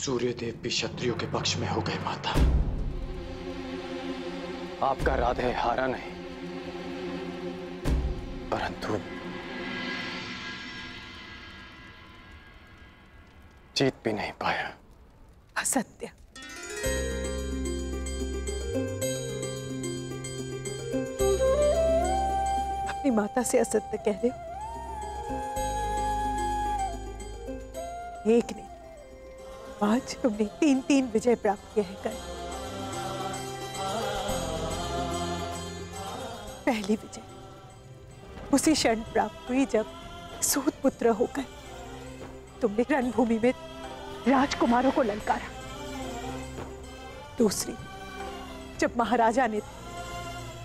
सूर्यदेव भी क्षत्रियों के पक्ष में हो गए, माता। आपका राधे हारा नहीं। परंतु जीत भी नहीं पाया। असत्य। अपनी माता से असत्य कह रहे हो? एक आज तुमने तीन तीन विजय प्राप्त किए हैं, कल। पहली विजय। उसी क्षण प्राप्त हुई जब सूत पुत्र होकर तुमने रणभूमि में राजकुमारों को ललकारा। दूसरी, जब महाराजा ने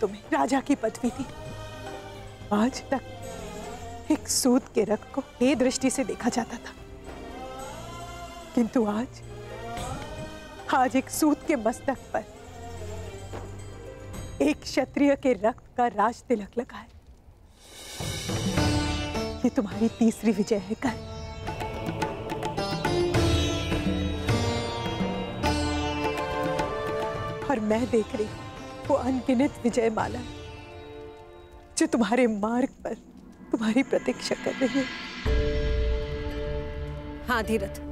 तुम्हें राजा की पदवी दी, आज तक एक सूत के रक्त को हे दृष्टि से देखा जाता था। किंतु आज आज एक सूत के मस्तक पर, एक क्षत्रिय के रक्त का राज तिलक लगा है। ये तुम्हारी तीसरी विजय है कल और मैं देख रही वो अनगिनत विजय माला जो तुम्हारे मार्ग पर तुम्हारी प्रतीक्षा कर रही है। हाँ धीरथ।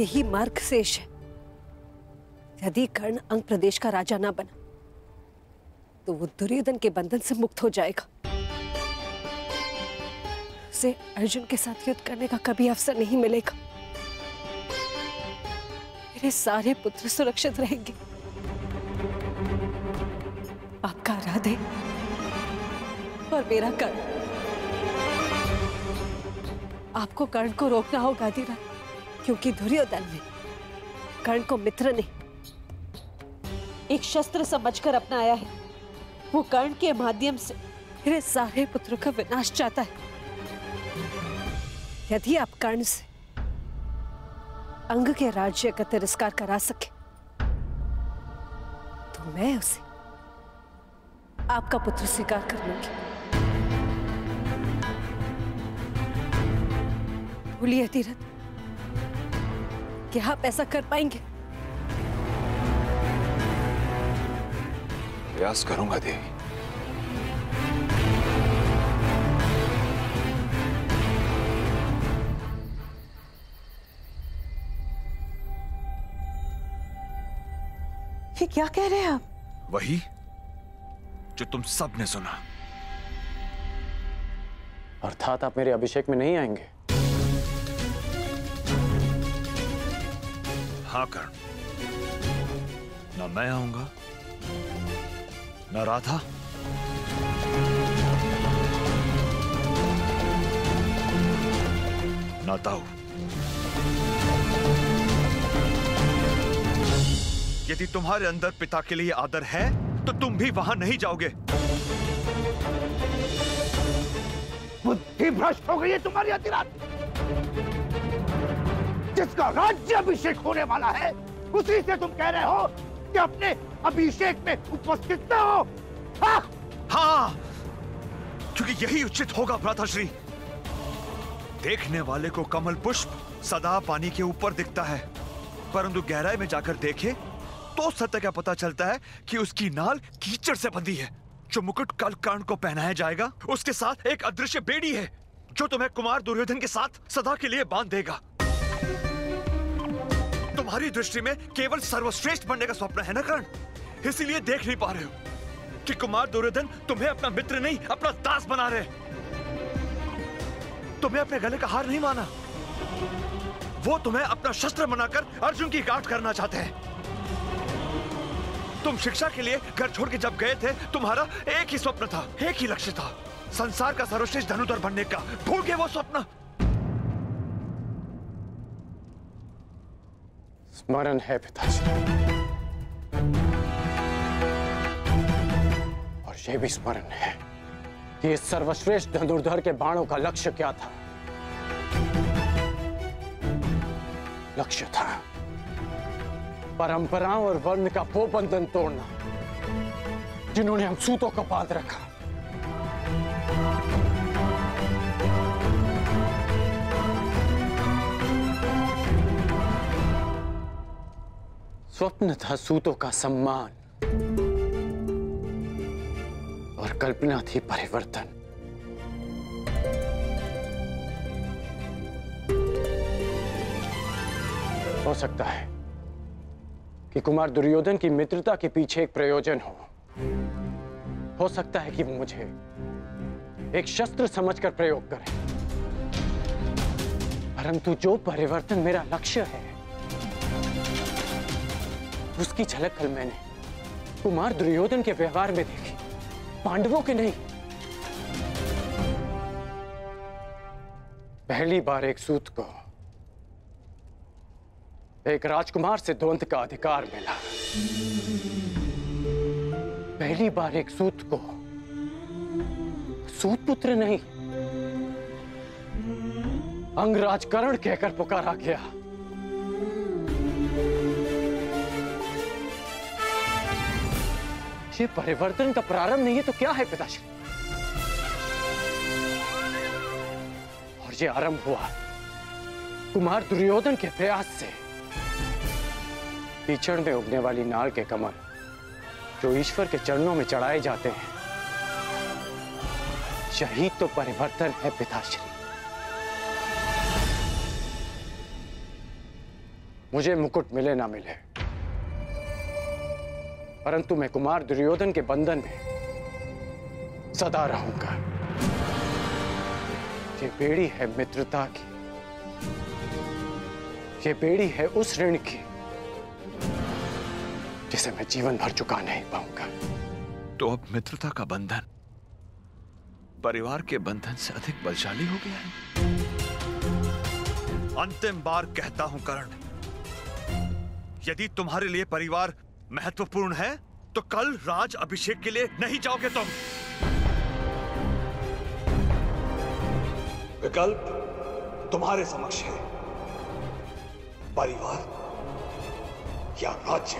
यही मार्ग शेष है। यदि कर्ण अंग प्रदेश का राजा ना बना तो वो दुर्योधन के बंधन से मुक्त हो जाएगा। उसे अर्जुन के साथ युद्ध करने का कभी अवसर नहीं मिलेगा। मेरे सारे पुत्र सुरक्षित रहेंगे। आपका राधे और मेरा कर्ण। आपको कर्ण को रोकना होगा धीरा क्योंकि दुर्योधन ने कर्ण को मित्र ने एक शस्त्र समझकर अपनाया है। वो कर्ण के माध्यम से मेरे सारे पुत्रों का विनाश चाहता है। यदि आप कर्ण से अंग के राज्य का तिरस्कार करा सके तो मैं उसे आपका पुत्र स्वीकार कर लूँगी। भूलिए तीरथ। क्या आप ऐसा कर पाएँगे। प्रयास करूँगा देवी। ये क्या कह रहे हैं आप? वही जो तुम सबने सुना। अर्थात आप मेरे अभिषेक में नहीं आएँगे। कर्ण न मैं आऊँगा न राधा न ताऊ यदि तुम्हारे अंदर पिता के लिए आदर है तो तुम भी वहाँ नहीं जाओगे। बुद्धि भ्रष्ट हो गई है तुम्हारी अधिरात जिसका राज्य अभिषेक होने वाला है, उसी से तुम कह रहे हो कि अपने अभिषेक में उपस्थित न हो। हाँ? हाँ। क्योंकि यही उचित होगा, भ्राताश्री। देखने वाले को कमल पुष्प सदा पानी के ऊपर दिखता है। परंतु गहराई में जाकर देखे तो सत्य का पता चलता है कि उसकी नाल कीचड़ से बंधी है। जो मुकुट कल कर्ण को पहनाया जाएगा, उसके साथ एक अदृश्य बेड़ी है, जो तुम्हें कुमार दुर्योधन के साथ सदा के लिए बाँध देगा। तुम्हारी दृष्टि में केवल सर्वश्रेष्ठ बनने का स्वप्न है ना कर्ण? इसीलिए देख नहीं पा रहे हो कि कुमार दुर्योधन तुम्हें अपना मित्र नहीं, अपना दास बना रहे तुम्हें अपने गले का हार नहीं माना। वो तुम्हें अपना शस्त्र बनाकर अर्जुन की गांठ करना चाहते हैं। तुम शिक्षा के लिए घर छोड़ के जब गए थे, तुम्हारा एक ही स्वप्न था, एक ही लक्ष्य था। संसार का सर्वश्रेष्ठ धनुधर बनने का। भूल गए वो स्वप्न। स्मरण है पिताजी और यह भी स्मरण है कि इस सर्वश्रेष्ठ धनुर्धर के बाणों का लक्ष्य क्या था? लक्ष्य था परंपराओं और वर्ण का वो बंधन तोड़ना, जिन्होंने हम सूतों का बाँध रखा। स्वप्न था सूतों का सम्मान और कल्पना थी परिवर्तन। हो सकता है कि कुमार दुर्योधन की मित्रता के पीछे एक प्रयोजन हो। हो सकता है कि वो मुझे एक शस्त्र समझकर प्रयोग करे। परंतु जो परिवर्तन मेरा लक्ष्य है उसकी झलक कल मैंने। कुमार दुर्योधन के व्यवहार में देखी। पांडवों के नहीं। पहली बार एक सूत को एक राजकुमार से द्वंद का अधिकार मिला। पहली बार एक सूत को सूत पुत्र नहीं, अंगराजकरण कहकर पुकारा गया। ये परिवर्तन का प्रारंभ नहीं है तो क्या है पिताश्री? और ये आरंभ हुआ कुमार दुर्योधन के प्रयास से। कीचड़ में उगने वाली नाल के कमल, जो ईश्वर के चरणों में चढ़ाए जाते हैं, यही तो परिवर्तन है पिताश्री। मुझे मुकुट मिले ना मिले। परंतु मैं कुमार दुर्योधन के बंधन में सदा रहूँगा। ये बेड़ी है मित्रता की। ये बेड़ी है उस ऋण की, जिसे मैं जीवन भर चुका नहीं पाऊँगा। तो अब मित्रता का बंधन, परिवार के बंधन से अधिक बलशाली हो गया है। अंतिम बार कहता हूँ कर्ण, यदि तुम्हारे लिए परिवार महत्वपूर्ण है? तो कल राज अभिषेक के लिए नहीं जाओगे तुम। विकल्प तुम्हारे समक्ष है। परिवार या राज्य।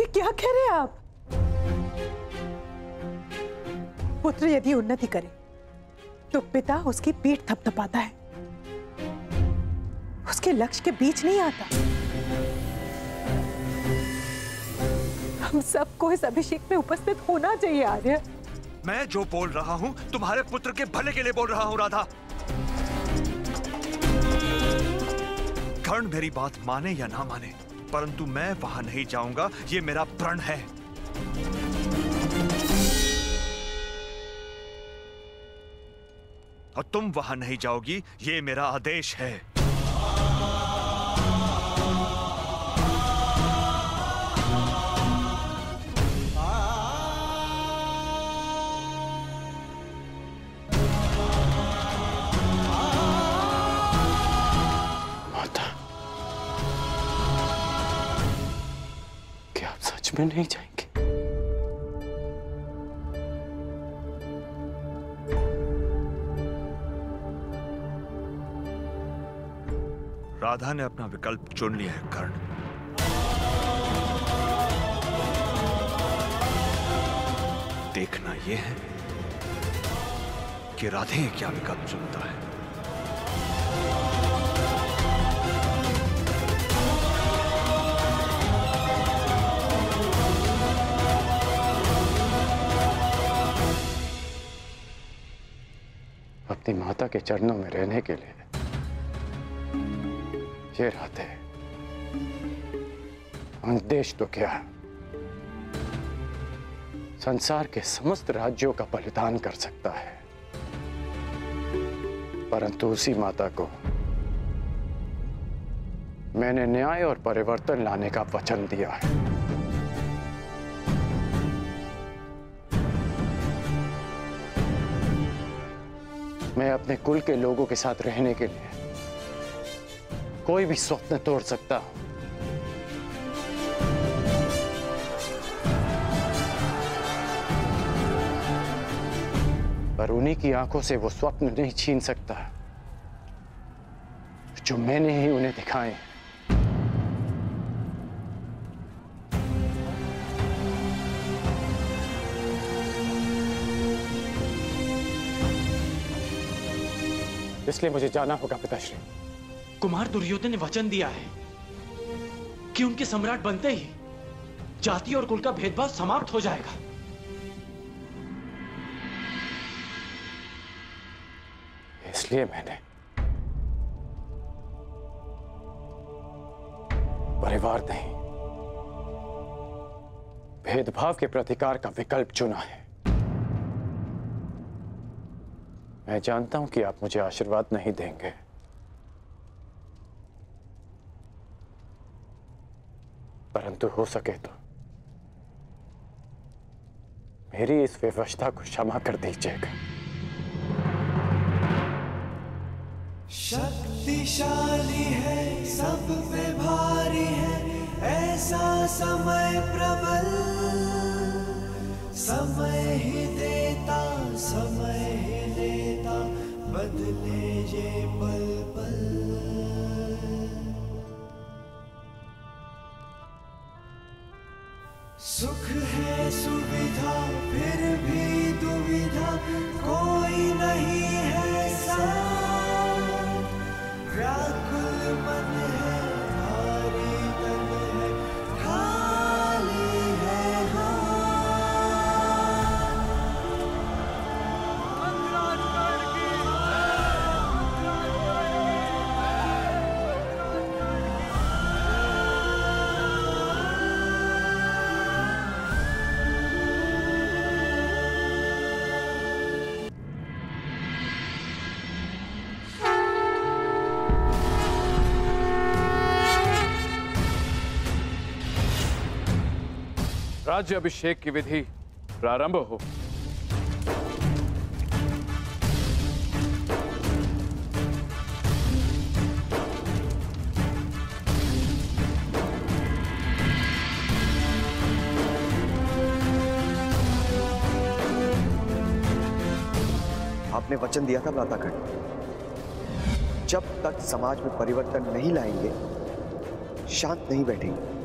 ये क्या कह रहे हैं आप? पुत्र यदि उन्नति करे तो पिता उसकी पीठ थपथपाता है। उसके लक्ष्य के बीच नहीं आता। हम सबको इस अभिषेक में उपस्थित होना चाहिए, आर्य। मैं जो बोल रहा हूँ, तुम्हारे पुत्र के भले के लिए बोल रहा हूँ, राधा। कर्ण मेरी बात माने या ना माने, परंतु मैं वहाँ नहीं जाऊँगा, ये मेरा प्रण है। और तुम वहाँ नहीं जाओगी, ये मेरा आदेश है। में नहीं जाएँगे राधा ने अपना विकल्प चुन लिया है, कर्ण। देखना यह है कि राधे क्या विकल्प चुनता है। अपनी माता के चरणों में रहने के लिए। ये राधे देश तो क्या? संसार के समस्त राज्यों का बलिदान कर सकता है। परंतु उसी माता को मैंने न्याय और परिवर्तन लाने का वचन दिया है। मैं अपने कुल के लोगों के साथ रहने के लिए कोई भी स्वप्न तोड़ सकता हूँ। पर उन्हीं की आँखों से वो स्वप्न नहीं छीन सकता, जो मैंने ही उन्हें दिखाए। इसलिए मुझे जाना होगा पिताश्री। कुमार दुर्योधन ने वचन दिया है कि उनके सम्राट बनते ही जाति और कुल का भेदभाव समाप्त हो जाएगा। इसलिए मैंने परिवार नहीं भेदभाव के प्रतिकार का विकल्प चुना है। मैं जानता हूँ कि आप मुझे आशीर्वाद नहीं देंगे। परंतु हो सके तो। मेरी इस व्यवस्था को क्षमा कर दीजिएगा। शक्तिशाली है, सब पे भारी है, ऐसा समय प्रबल। समय ही देता, समय ही देता, बदले ये पल पल। सुख है सुविधा, फिर भी दुविधा, कोई राज्य अभिषेक की विधि प्रारंभ हो। आपने वचन दिया था भ्रातागण जब तक समाज में परिवर्तन नहीं लाएँगे, शांत नहीं बैठेंगे।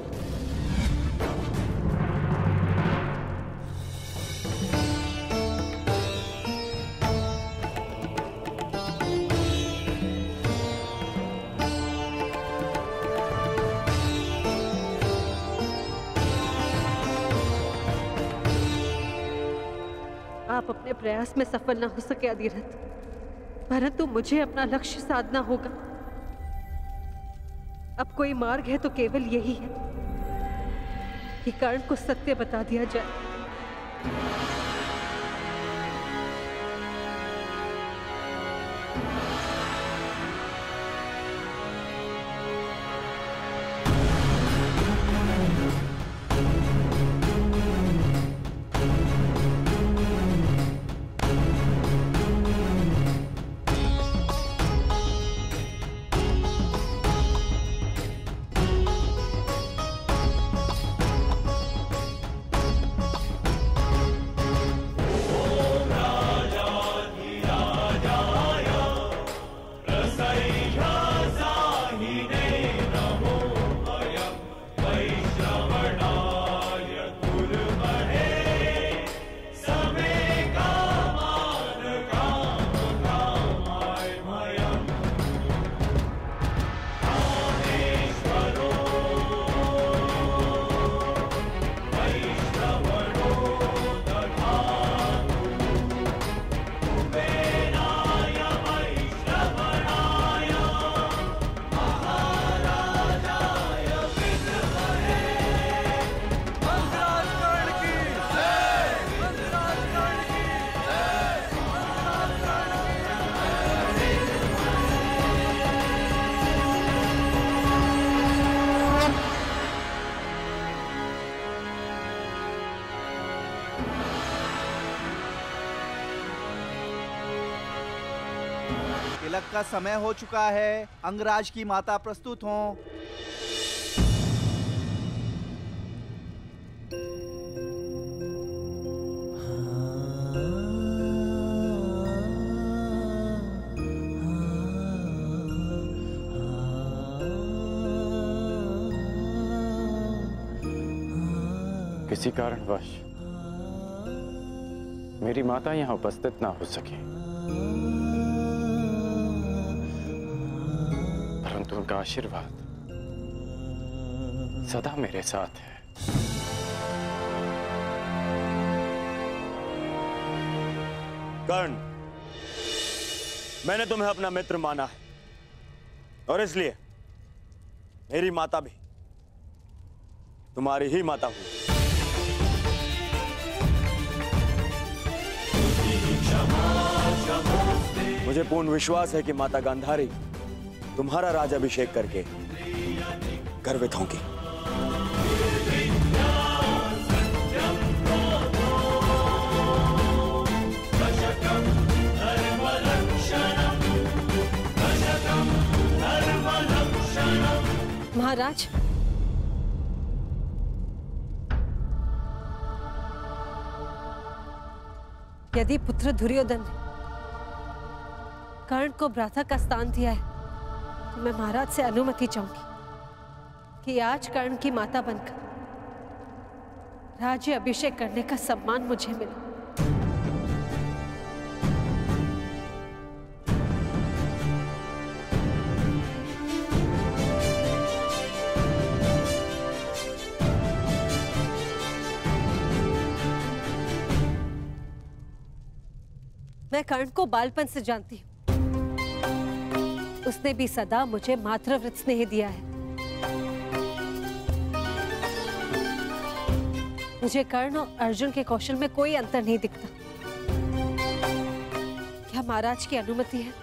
आप अपने प्रयास में सफल ना हो सके, अधीरथ। परंतु मुझे अपना लक्ष्य साधना होगा। अब कोई मार्ग है तो केवल यही है कि कर्ण को सत्य बता दिया जाए। तिलक का समय हो चुका है। अंगराज की माता प्रस्तुत हों। किसी कारणवश मेरी माता यहाँ उपस्थित ना हो सके। का आशीर्वाद सदा मेरे साथ है। कर्ण, मैंने तुम्हें अपना मित्र माना है, और इसलिए मेरी माता भी तुम्हारी ही माता हुई। मुझे पूर्ण विश्वास है कि माता गांधारी तुम्हारा राज अभिषेक करके गर्वित होंगी। महाराज। यदि पुत्र दुर्योधन ने कर्ण को भ्राता का स्थान दिया है मैं महाराज से अनुमति चाहूँगी कि आज कर्ण की माता बनकर राज्य अभिषेक करने का सम्मान मुझे मिला। मैं कर्ण को बालपन से जानती हूँ। उसने भी सदा मुझे मातृव्रत स्नेह दिया है। मुझे कर्ण और अर्जुन के कौशल में कोई अंतर नहीं दिखता। क्या महाराज की अनुमति है?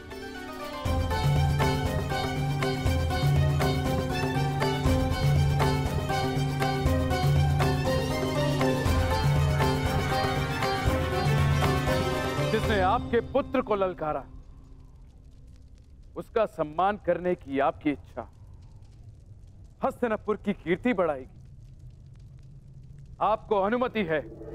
जिसने आपके पुत्र को ललकारा। उसका सम्मान करने की आपकी इच्छा। हस्तनपुर की कीर्ति बढ़ाएगी। आपको अनुमति है।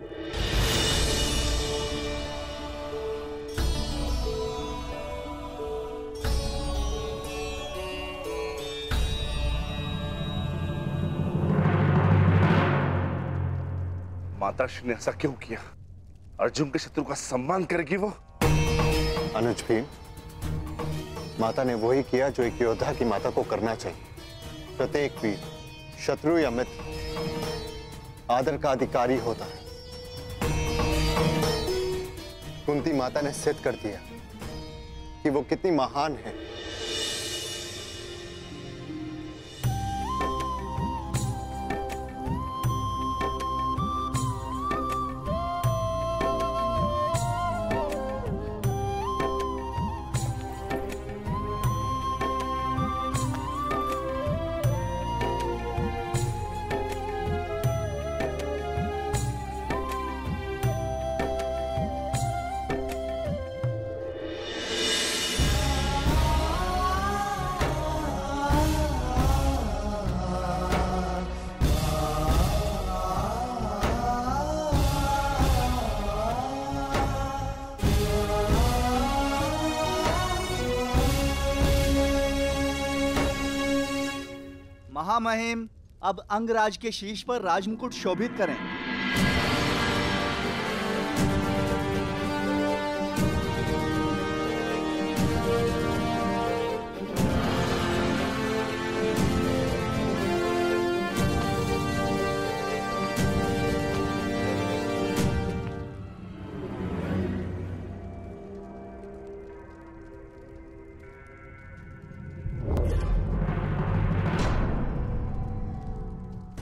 माता श्री ने ऐसा क्यों किया? अर्जुन के शत्रु का सम्मान करेगी वो? अनुज भीम माता ने वही किया जो एक योद्धा की माता को करना चाहिए। प्रत्येक वीर शत्रु या मित्र, आदर का अधिकारी होता है। कुंती माता ने सिद्ध कर दिया कि वो कितनी महान है। महामहिम अब अंगराज के शीश पर राजमुकुट शोभित करें।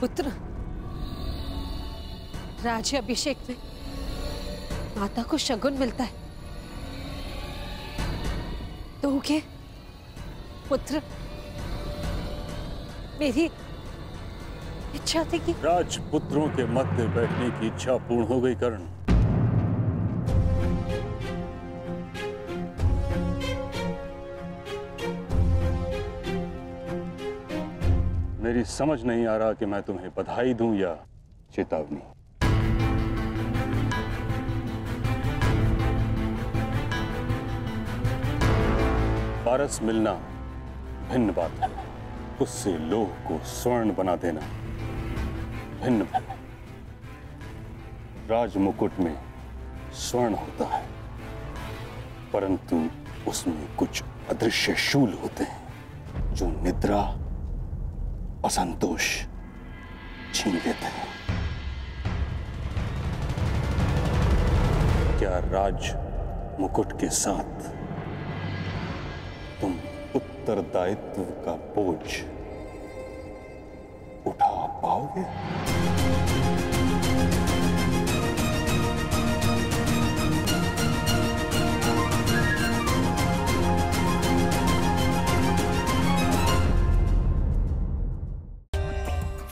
पुत्र। राज्य अभिषेक में माता को शगुन मिलता है। तो के पुत्र, मेरी इच्छा थी कि राजपुत्रों के मध्य बैठने की इच्छा पूर्ण हो गई, कर्ण। मेरी समझ नहीं आ रहा कि मैं तुम्हें बधाई दूँ या चेतावनी। पारस मिलना भिन्न बात है। उससे लोह को स्वर्ण बना देना भिन्न है। राजमुकुट में स्वर्ण होता है, परंतु उसमें कुछ अदृश्य शूल होते हैं, जो निद्रा असंतोष छीन लेते हैं। क्या राज मुकुट के साथ तुम उत्तरदायित्व का बोझ उठा पाओगे?